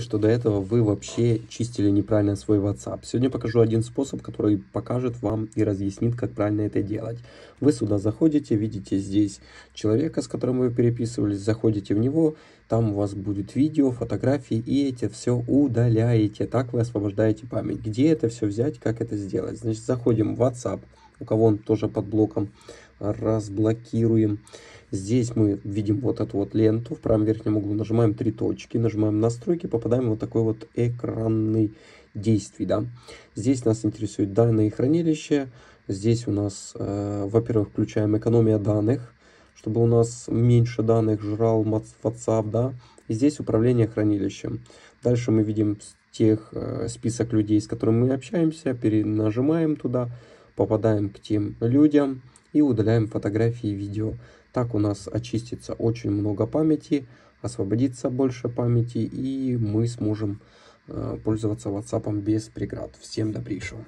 что до этого вы вообще чистили неправильно свой WhatsApp. Сегодня покажу один способ, который покажет вам и разъяснит, как правильно это делать. Вы сюда заходите, видите здесь человека, с которым вы переписывались, заходите в него, там у вас будет видео, фотографии, и эти все удаляете. Так вы освобождаете память. Где это все взять, как это сделать? Значит, заходим в WhatsApp, у кого он тоже под блоком, разблокируем. Здесь мы видим вот эту вот ленту в правом верхнем углу, нажимаем три точки, нажимаем настройки, попадаем в вот такой вот экранный действий, да. Здесь нас интересует данные хранилища, здесь у нас, э, во-первых, включаем экономия данных, чтобы у нас меньше данных жрал WhatsApp, да. И здесь управление хранилищем. Дальше мы видим тех э, список людей, с которыми мы общаемся, перенажимаем туда, попадаем к тем людям и удаляем фотографии и видео. Так у нас очистится очень много памяти, освободится больше памяти, и мы сможем э, пользоваться WhatsApp без преград. Всем добрейшего.